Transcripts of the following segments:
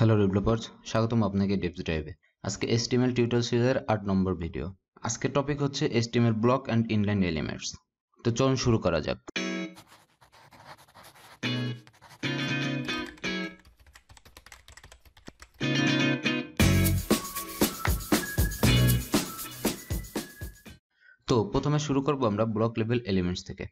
Hello developers স্বাগতম আপনাকে depth ড্রাইভে আজকে এসটিএমএল টিউটোরিয়াল সিরিজের আট নম্বর ভিডিও আজকের টপিক হচ্ছে HTML block and inline elements তো চলুন শুরু করা যাক। তো প্রথমে শুরু করব আমরা ব্লক লেভেল এলিমেন্টস থেকে।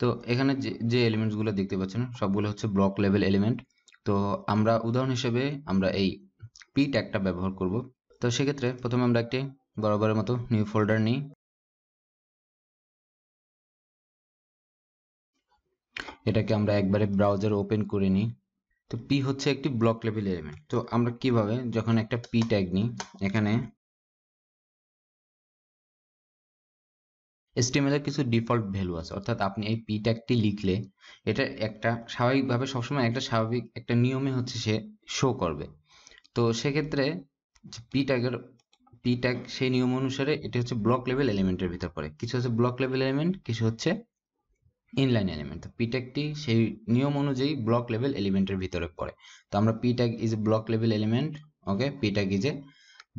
তো এখানে যে যে এলিমেন্টসগুলো দেখতে পাচ্ছেন, সবগুলো হচ্ছে ব্লক লেভেল এলিমেন্ট তো আমরা উদাহরণ হিসেবে আমরা এই পি ট্যাগটা ব্যবহার করব। তো সেক্ষেত্রে প্রথমে আমরা একটি বরাবরের মতো নিউ ফোল্ডার নিই। এটাকে আমরা একবারে ব্রাউজার ওপেন করে নিই। তো পি হচ্ছে একটি ব্লক লেভেল এলিমেন্ট তো আমরা কীভাবে যখন একটা পি ট্যাগ নিই, এখানে এর কিছু ডিফল্ট ভ্যালু আছে। অর্থাৎ আপনি এই পি ট্যাগটি লিখলে এটা একটা স্বাভাবিকভাবে সবসময় একটা স্বাভাবিক একটা নিয়মে হচ্ছে সে শো করবে। তো সেক্ষেত্রে পি ট্যাগের পি ট্যাগ সেই নিয়ম অনুসারে এটা হচ্ছে ব্লক লেভেল এলিমেন্টের ভিতর পড়ে। কিছু হচ্ছে ব্লক লেভেল এলিমেন্ট কিছু হচ্ছে ইনলাইন এলিমেন্ট তো পি ট্যাগটি সেই নিয়ম অনুযায়ী ব্লক লেভেল এলিমেন্টের ভিতরে পড়ে। তো আমরা P tag is a block level element okay P tag is a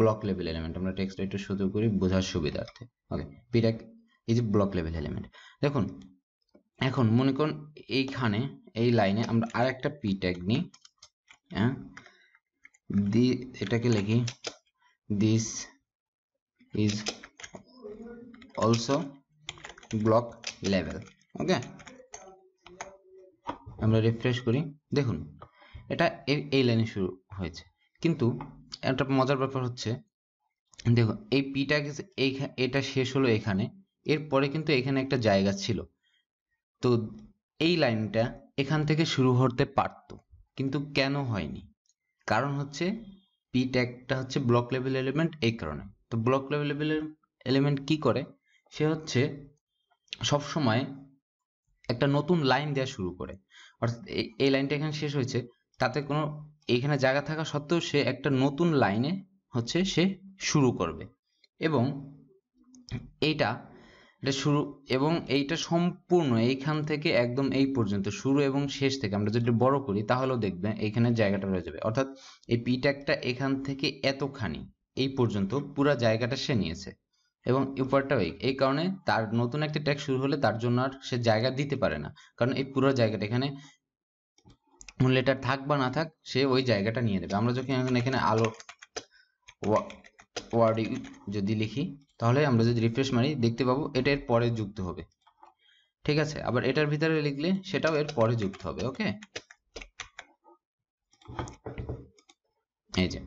block level element আমরা টেক্সটটা একটু শুরু করি বোঝার সুবিধার্থে okay P tag is a block level element দেখুন, এখন মনে করুন এইখানে, এই লাইনে আমরা আর একটা পি ট্যাগ নিই হ্যাঁ? দি, এটাকে লিখি this is also block level okay আমরা রিফ্রেশ করি, দেখুন, এটা এই লাইনে শুরু হয়েছে। কিন্তু একটা মজার ব্যাপার হচ্ছে, দেখুন, এই পি ট্যাগ এই এটা শেষ হলো এখানে এরপরে কিন্তু এখানে একটা জায়গা ছিল। তো এই লাইনটা এখান থেকে শুরু হতে পারতো, কিন্তু কেন হয়নি? কারণ হচ্ছে পি ট্যাগটা হচ্ছে ব্লক লেভেল এলিমেন্ট এই কারণে। তো ব্লক লেভেল এলিমেন্ট কি করে? সে হচ্ছে সব সময় একটা নতুন লাইন দেওয়া শুরু করে। অর্থাৎ এই লাইনটা এখানে শেষ হয়েছে। তাতে কোনো, এখানে জায়গা থাকা সত্ত্বেও সে একটা নতুন লাইনে হচ্ছে সে শুরু করবে। এবং এইটা এটা শুরু এবং এইটা সম্পূর্ণ এইখান থেকে একদম এই পর্যন্ত, শুরু এবং শেষ থেকে আমরা যদি বড় করি তাহলেও দেখবেন এইখানে জায়গাটা রয়ে যাবে। অর্থাৎ এই পি ট্যাগটা এখান থেকে এতখানি, এই পর্যন্ত পুরো জায়গাটা সে নিয়েছে। এবং উপরটাও এই কারণে তার নতুন একটা ট্যাগ শুরু হলে তার জন্য আর সে জায়গা দিতে পারে না। কারণ এই পুরো জায়গাটা এখানে লেটার থাক বা না থাক, সে ওই জায়গাটা নিয়ে নেবে। আমরা যখন এখানে আলো ওয়ার্ড যদি লিখি তাহলে আমরা যদি রিফ্রেশ মারি, দেখতে পাবো এটা এর পরে যুক্ত হবে। ঠিক আছে? আবার এটার ভিতরে লিখলে সেটাও এর পরে যুক্ত হবে ওকে এই যে।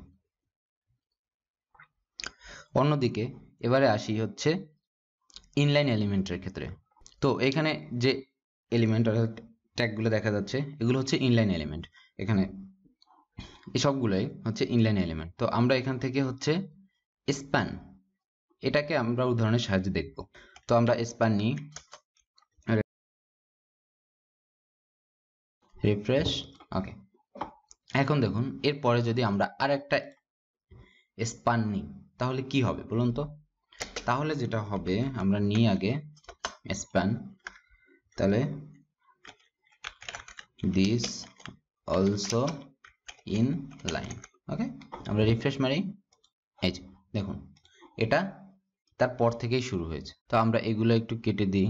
অন্যদিকে, এবারে আসি হচ্ছে ইনলাইন এলিমেন্টের ক্ষেত্রে। তো এখানে যে এলিমেন্ট অর্থাৎ ট্যাগগুলো দেখা যাচ্ছে, এগুলো হচ্ছে ইনলাইন এলিমেন্ট এখানে এই সবগুলোই হচ্ছে ইনলাইন এলিমেন্ট তো আমরা এখান থেকে হচ্ছে স্প্যান এটাকে আমরা উদাহরণের সাহায্যে দেখব। তো আমরা স্প্যান নিই রিফ্রেশ ওকে এখন দেখুন, এরপরে যদি আমরা আর একটা স্পান নিই তাহলে কি হবে বলুন তো? তাহলে যেটা হবে, আমরা নিই আগে স্প্যান তাহলে this also inline okay আমরা রিফ্রেশ মারি, এই দেখুন, এটা তারপর থেকেই শুরু হয়েছে। তো আমরা এগুলো একটু কেটে দিই।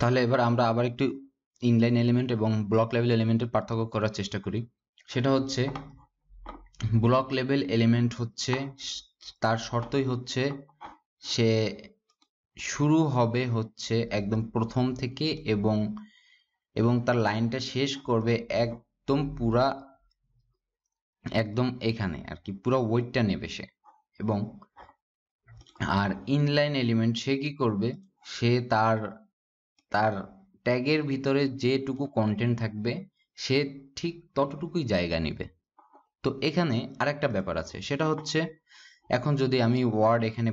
তাহলে এবার আমরা আবার একটু ইনলাইন এলিমেন্ট এবং ব্লক লেভেল এলিমেন্টের পার্থক্য করার চেষ্টা করি। সেটা হচ্ছে ব্লক লেভেল এলিমেন্ট হচ্ছে, তার শর্তই হচ্ছে, সে শুরু হবে হচ্ছে একদম প্রথম থেকে এবং এবং তার লাইনটা শেষ করবে একদম পুরা, একদম এখানে আর কি, পুরো ওয়েটটা নেবে সে। এবং আর ইনলাইন এলিমেন্ট সে কি করবে? সে তার তার ট্যাগের ভিতরে যেটুকু কন্টেন্ট থাকবে, সে ঠিক ততটুকুই জায়গা নেবে। তো এখানে আরেকটা ব্যাপার আছে, সেটা হচ্ছে এখন যদি আমি ওয়ার্ড এখানে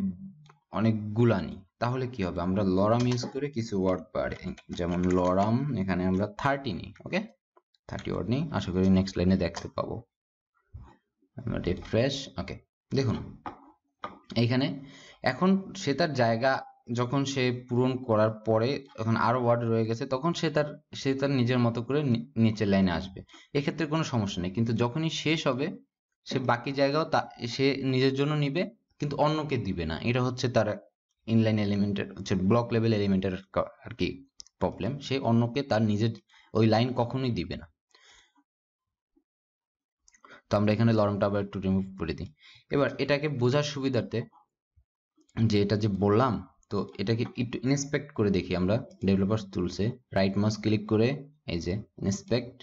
অনেকগুলা নিই তাহলে কি হবে? আমরা লরাম ইউজ করে কিছু ওয়ার্ড পারি যেমন লরাম, এখানে আমরা থার্টি নিই ওকে থার্টি ওয়ার্ড নিই, আশা করি নেক্সট লাইনে দেখতে পাবো। রিফ্রেশ ওকে দেখুন এইখানে এখন সে তার জায়গা যখন সে পূরণ করার পরে এখন আরও ওয়ার্ড রয়ে গেছে, তখন সে তার সে তার নিজের মতো করে নিচের লাইনে আসবে। এক্ষেত্রে কোনো সমস্যা নেই। কিন্তু যখনই শেষ হবে, সে বাকি জায়গাও তা, সে নিজের জন্য নিবে, কিন্তু অন্যকে দিবে না। এটা হচ্ছে তার ইনলাইন এলিমেন্টের হচ্ছে ব্লক লেভেল এলিমেন্টের আর কি প্রবলেম সে অন্যকে তার নিজের ওই লাইন কখনোই দিবে না। তো আমরা এখানে লরমটা আবার একটু রিমুভ করে দিই। এবার এটাকে বোঝার সুবিধার্থে যে এটা যে বললাম, তো এটাকে একটু ইনস্পেক্ট করে দেখি আমরা ডেভেলপার্স টুলসে রাইট মাউস ক্লিক করে এই যে ইনস্পেক্ট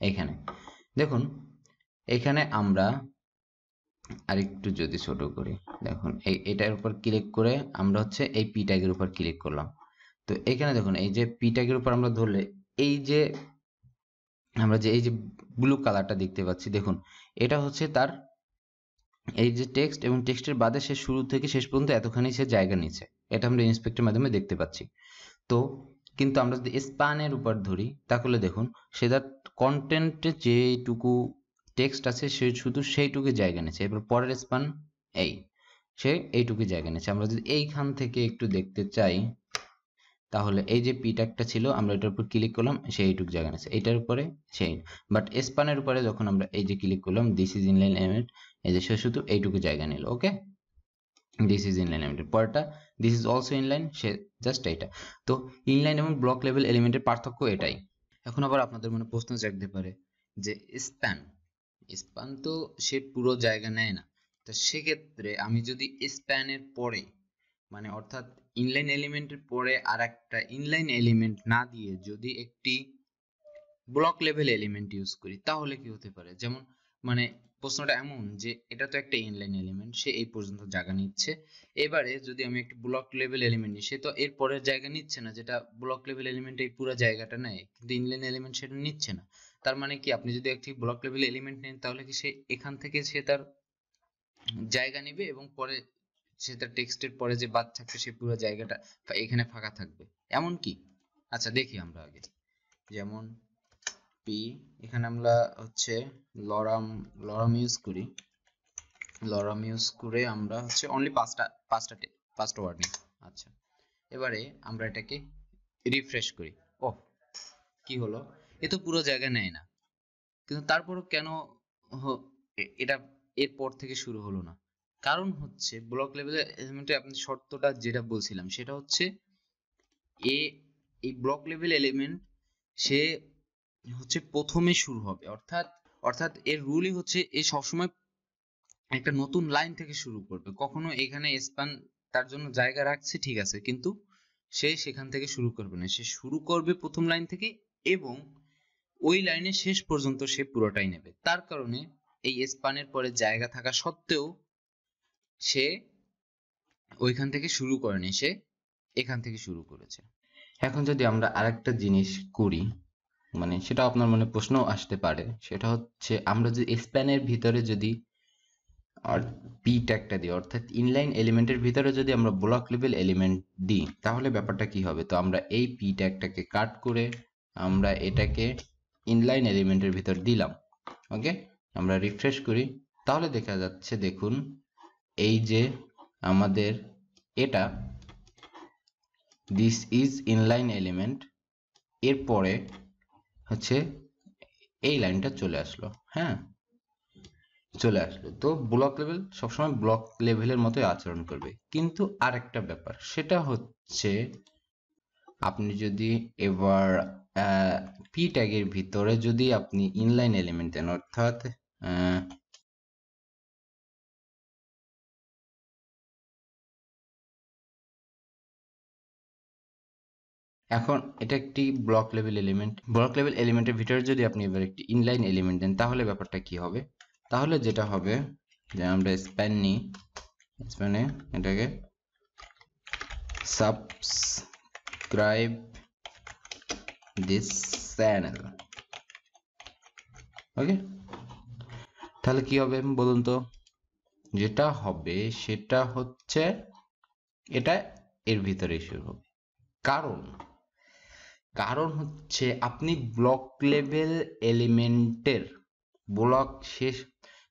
এইখানে দেখুন, এখানে আমরা আরেকটু যদি ছোট করি, দেখুন, এই এটার উপর ক্লিক করে আমরা হচ্ছে এই পি ট্যাগের উপর ক্লিক করলাম। তো এখানে দেখুন, এই যে পি ট্যাগের উপর আমরা ধরলে, এই যে আমরা যে, এই যে ব্লু কালারটা দেখতে পাচ্ছি, দেখুন, এটা হচ্ছে তার এই যে টেক্সট এবং টেক্সটের বাদে সে শুরু থেকে শেষ পর্যন্ত এতখানি সে জায়গা নিয়েছে। এটা আমরা ইন্সপেক্টের মাধ্যমে দেখতে পাচ্ছি। তো কিন্তু আমরা যদি স্পানের উপর ধরি, তাহলে দেখুন, সে তার কন্টেন্টে যেটুকু টেক্সট আছে, সে শুধু সেইটুকু জায়গা নিয়েছে। এবার পরের স্পান এই, সে এইটুকু জায়গা নিয়েছে। আমরা যদি এইখান থেকে একটু দেখতে চাই তাহলে এই যে পি ট্যাগটা ছিল, আমরা এটার উপর ক্লিক করলাম, সে এইটুকু জায়গা নিচ্ছে এটার উপরে সেই বাট স্পানের উপরে যখন আমরা এই যে ক্লিক করলাম দিস ইজ ইনলাইন এলিমেন্ট এই যে সে শুধু এইটুকু জায়গা নিল okay this is inline element পরেরটা দিস ইজ অলসো ইনলাইন সে জাস্ট এইটা। তো ইনলাইন এবং ব্লক লেভেল এলিমেন্টের পার্থক্য এটাই। এখন আবার আপনাদের মনে প্রশ্ন জাগতে পারে যে স্প্যান স্প্যান তো সে পুরো জায়গা নেয় না। তো সেক্ষেত্রে আমি যদি স্প্যানের পরে মানে অর্থাৎ ইনলাইন এলিমেন্টের পরে আর একটা ইনলাইন এলিমেন্ট না দিয়ে যদি একটি ব্লক লেভেল এলিমেন্ট ইউজ করি, তাহলে কি হতে পারে? যেমন মানে প্রশ্নটা এমন যে এটা তো একটা ইনলাইন এলিমেন্ট সে এই পর্যন্ত জায়গা নিচ্ছে। এবারে যদি আমি একটি ব্লক লেভেল এলিমেন্ট নিই, সে তো এর পরের জায়গা নিচ্ছে না, যেটা ব্লক লেভেল এলিমেন্ট এই পুরো জায়গাটা নেয়, কিন্তু ইনলাইন এলিমেন্ট সেটা নিচ্ছে না। তার মানে কি, আপনি যদি একটি ব্লক লেভেল এলিমেন্ট নেন, তাহলে কি সে এখান থেকে সে তার জায়গা নেবে এবং পরে সে তার টেক্সটের পরে যে বাদ থাকবে, সে পুরো জায়গাটা এখানে ফাঁকা থাকবে। এমন কি? আচ্ছা দেখি আমরা আগে। যেমন পি এখানে আমরা হচ্ছে লরাম লরাম ইউজ করি। লরাম ইউজ করে আমরা হচ্ছে অনলি পাঁচটা পাঁচটা পাঁচটা ওয়ার্ড নিই। আচ্ছা এবারে আমরা এটাকে রিফ্রেশ করি। ও কি হলো? এ তো পুরো জায়গা নেয় না। কিন্তু তারপরও কেন এটা এরপর থেকে শুরু হলো না? কারণ হচ্ছে ব্লক লেভেলের এলিমেন্টে আপনি শর্তটা যেটা বলছিলাম, সেটা হচ্ছে এ, এই ব্লক লেভেল এলিমেন্ট সে হচ্ছে প্রথমে শুরু হবে। অর্থাৎ অর্থাৎ এর রুলই হচ্ছে এ সবসময় একটা নতুন লাইন থেকে শুরু করবে। কখনো এখানে স্পান তার জন্য জায়গা রাখছে, ঠিক আছে, কিন্তু সে সেখান থেকে শুরু করবে না। সে শুরু করবে প্রথম লাইন থেকে এবং ওই লাইনে শেষ পর্যন্ত সে পুরোটাই নেবে। তার কারণে এই স্পানের পরে জায়গা থাকা সত্ত্বেও সে ওইখান থেকে শুরু করেনি, সে এখান থেকে শুরু করেছে। এখন যদি আমরা আরেকটা জিনিস করি মানে সেটা আপনার মনে প্রশ্ন আসতে পারে, সেটা হচ্ছে আমরা যদি স্প্যানের ভিতরে যদি আর পি ট্যাগটা দিই, অর্থাৎ ইনলাইন এলিমেন্টের ভিতরে যদি আমরা ব্লক লেভেল এলিমেন্ট দিই, তাহলে ব্যাপারটা কি হবে? তো আমরা এই পি ট্যাগটাকে কাট করে আমরা এটাকে ইনলাইন এলিমেন্টের ভিতর দিলাম ওকে আমরা রিফ্রেশ করি, তাহলে দেখা যাচ্ছে দেখুন এই যে আমাদের এটা দিস ইজ ইনলাইন এলিমেন্ট এরপরে হচ্ছে এই লাইনটা চলে আসলো হ্যাঁ? চলে আসলো। তো ব্লক লেভেল সবসময় ব্লক লেভেলের মতোই আচরণ করবে। কিন্তু আরেকটা ব্যাপার, সেটা হচ্ছে আপনি যদি এবার পি ট্যাগের ভিতরে যদি আপনি ইনলাইন এলিমেন্ট দেন অর্থাৎ এখন এটা একটি block level element block level এলিমেন্টের ভিতরে যদি আপনি এবার একটি ইনলাইন এলিমেন্ট দেন, তাহলে ব্যাপারটা কি হবে? তাহলে যেটা হবে, যে আমরা স্প্যান নিই। স্প্যানে এটাকে সাবস্ক্রাইব দিস চ্যানেল ওকে তাহলে কি হবে বলুন তো? যেটা হবে, সেটা হচ্ছে, এটা এর ভিতরে শুরু হবে। কারণ কারণ হচ্ছে আপনি ব্লক লেভেল এলিমেন্টের ব্লক শেষ,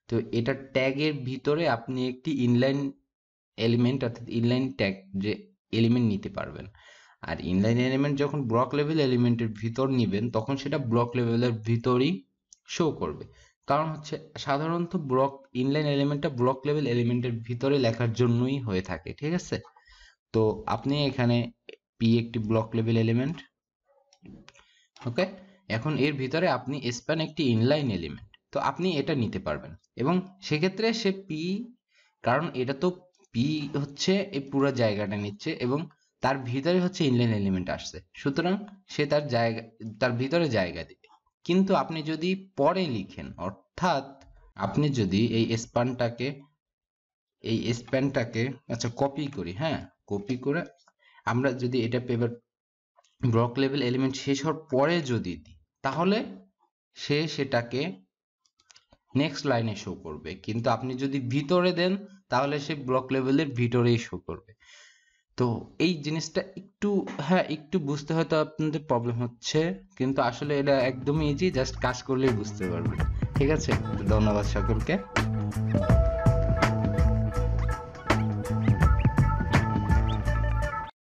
তো এটা ট্যাগের ভিতরে আপনি একটি ইনলাইন এলিমেন্ট অর্থাৎ ইনলাইন ট্যাগ যে এলিমেন্ট নিতে পারবেন। আর ইনলাইন এলিমেন্ট যখন ব্লক লেভেল এলিমেন্টের ভিতর নিবেন, তখন সেটা ব্লক লেভেলের ভিতরই শো করবে। কারণ হচ্ছে সাধারণত ব্লক ইনলাইন এলিমেন্টটা ব্লক লেভেল এলিমেন্টের ভিতরে লেখার জন্যই হয়ে থাকে, ঠিক আছে? তো আপনি এখানে পি একটি ব্লক লেভেল এলিমেন্ট ওকে এখন এর ভিতরে আপনি স্প্যান একটি ইনলাইন এলিমেন্ট তো আপনি এটা নিতে পারবেন। এবং সেক্ষেত্রে সে পি কারণ এটা তো পি হচ্ছে এই পুরো জায়গাটা নিচ্ছে এবং তার ভিতরে হচ্ছে ইনলাইন এলিমেন্ট আসছে। সুতরাং সে তার জায়গা, তার ভিতরে জায়গা দিবে। কিন্তু আপনি যদি পরে লিখেন, অর্থাৎ আপনি যদি এই স্প্যানটাকে এই স্প্যানটাকে আচ্ছা কপি করি হ্যাঁ? কপি করে আমরা যদি এটা পেপার ব্লক লেভেল এলিমেন্ট শেষ হওয়ার পরে যদি দিই, তাহলে সে সেটাকে নেক্সট লাইনে শো করবে। কিন্তু আপনি যদি ভিতরে দেন, তাহলে সে ব্লক লেভেলের ভিতরেই শো করবে। তো এই জিনিসটা একটু হ্যাঁ একটু বুঝতে হয়তো আপনাদের প্রবলেম হচ্ছে, কিন্তু আসলে এটা একদমই ইজি জাস্ট কাজ করলেই বুঝতে পারবেন। ঠিক আছে? ধন্যবাদ সকলকে।